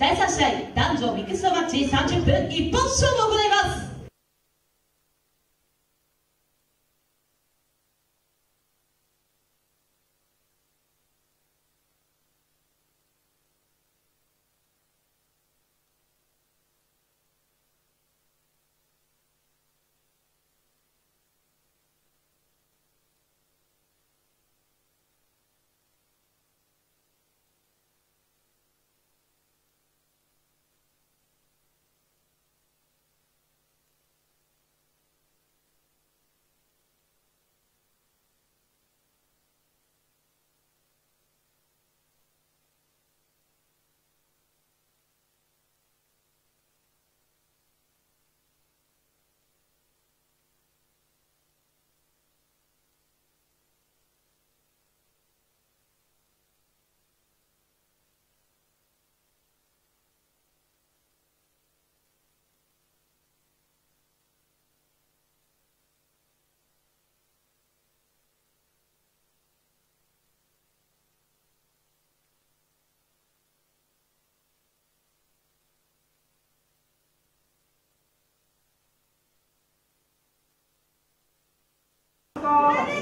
第3試合男女ミクスマッチ30分一本勝負を行います。con.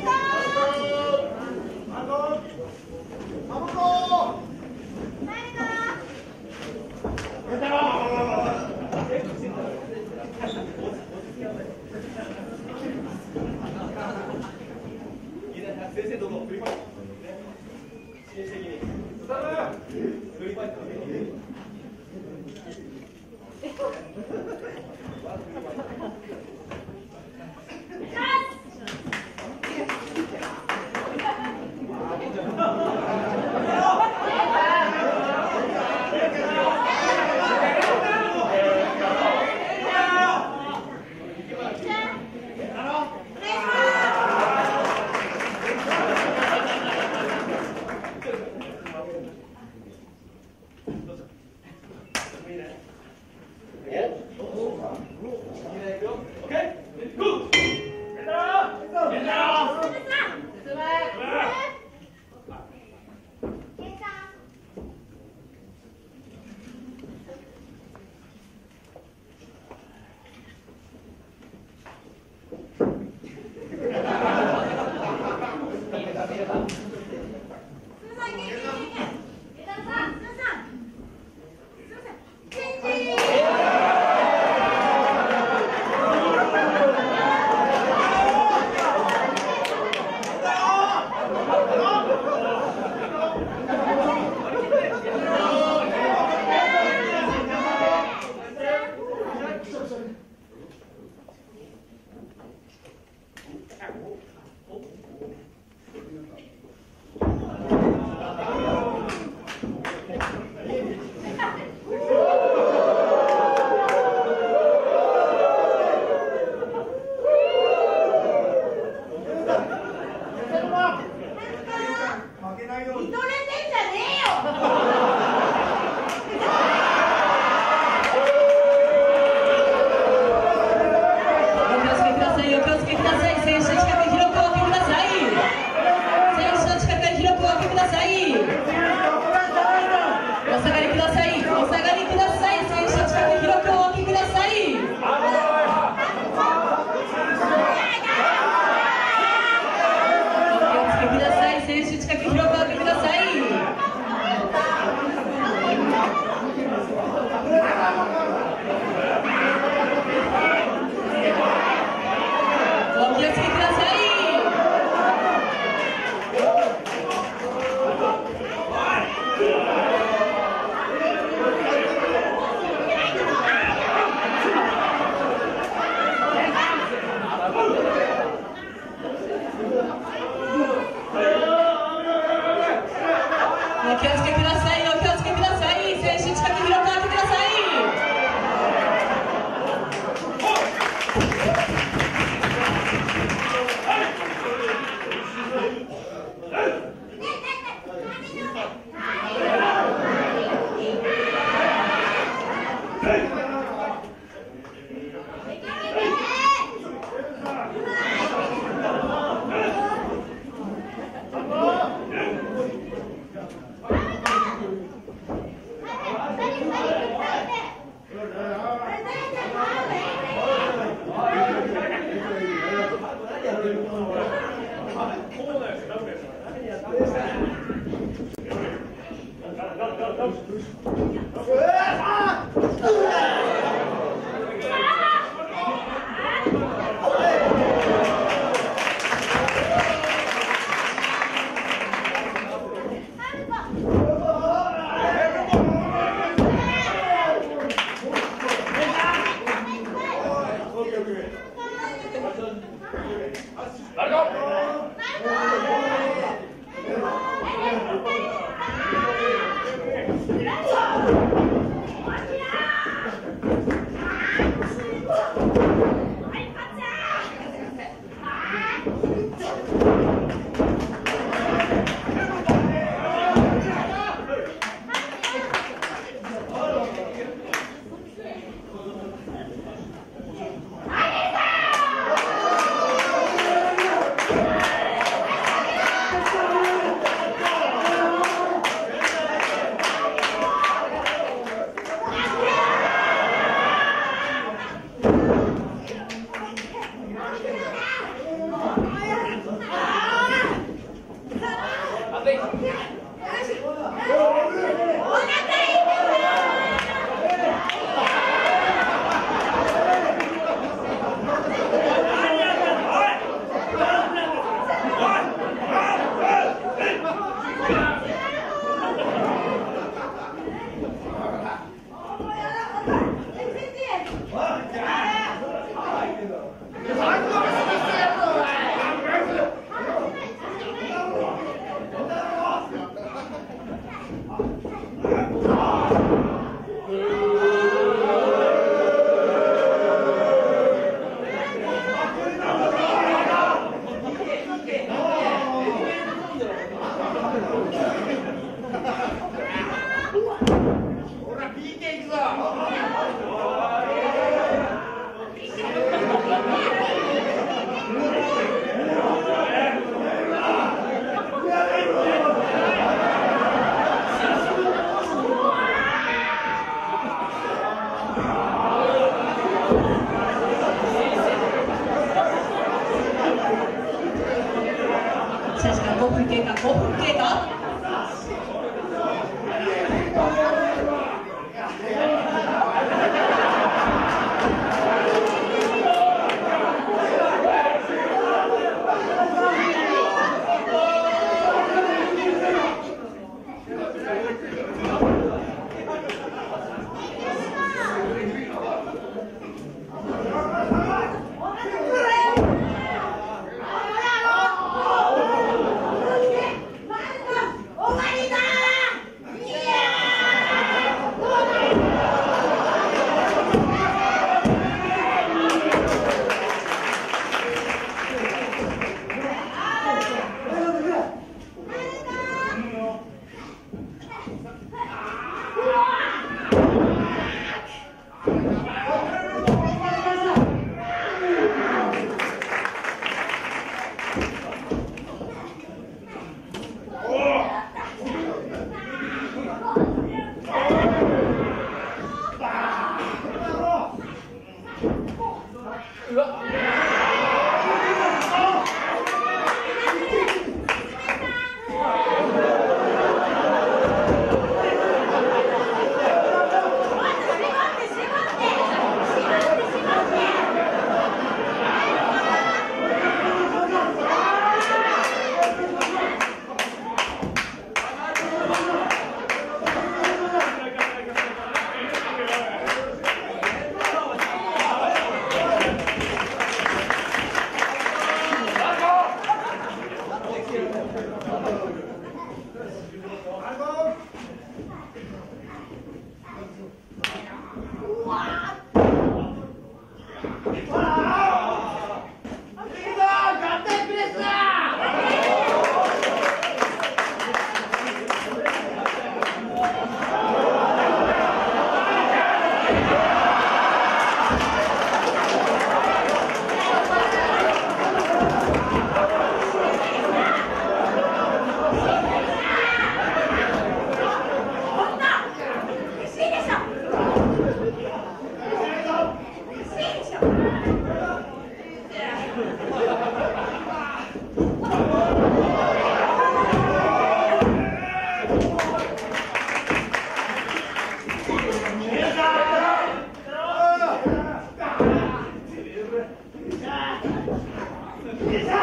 Yes.